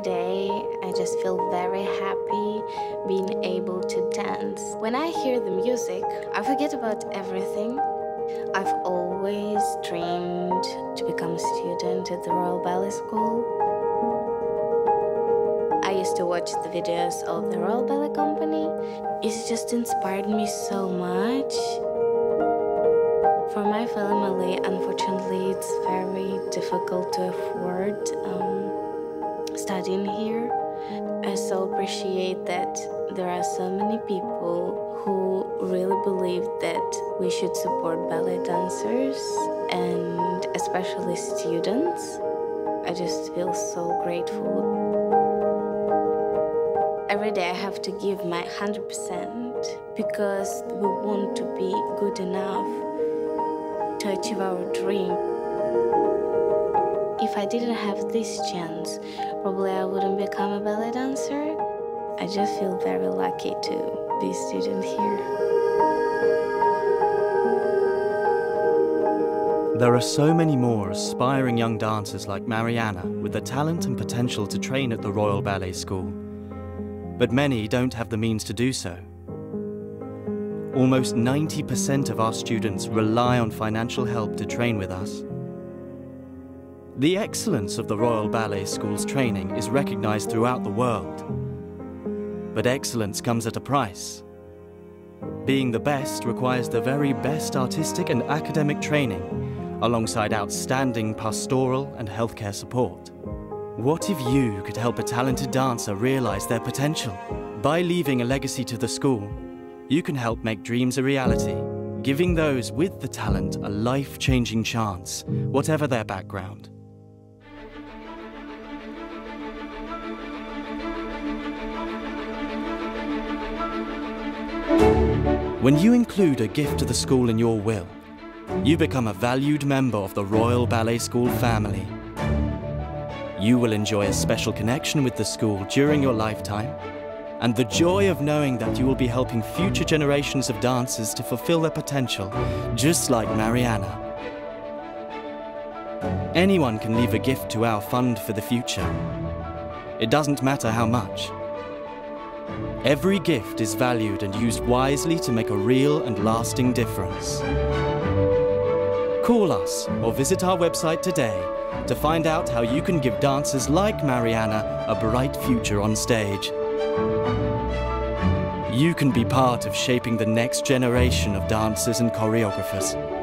day I just feel very happy being able to dance. When I hear the music, I forget about everything. I've always dreamed to become a student at the Royal Ballet School. I used to watch the videos of the Royal Ballet Company. It's just inspired me so much. For my family, unfortunately, it's very difficult to afford um, studying here. I so appreciate that there are so many people who really believe that we should support ballet dancers and especially students. I just feel so grateful. Every day I have to give my 100% because we want to be good enough to achieve our dream. If I didn't have this chance, probably I wouldn't become a ballet dancer. I just feel very lucky to be a student here. There are so many more aspiring young dancers like Mariana with the talent and potential to train at the Royal Ballet School. But many don't have the means to do so. Almost 90% of our students rely on financial help to train with us. The excellence of the Royal Ballet School's training is recognized throughout the world. But excellence comes at a price. Being the best requires the very best artistic and academic training, alongside outstanding pastoral and healthcare support. What if you could help a talented dancer realize their potential? By leaving a legacy to the school, you can help make dreams a reality, giving those with the talent a life changing chance, whatever their background. When you include a gift to the school in your will, you become a valued member of the Royal Ballet School family. You will enjoy a special connection with the school during your lifetime and the joy of knowing that you will be helping future generations of dancers to fulfill their potential, just like Mariana. Anyone can leave a gift to our fund for the future. It doesn't matter how much. Every gift is valued and used wisely to make a real and lasting difference. Call us or visit our website today to find out how you can give dancers like Mariana a bright future on stage. You can be part of shaping the next generation of dancers and choreographers.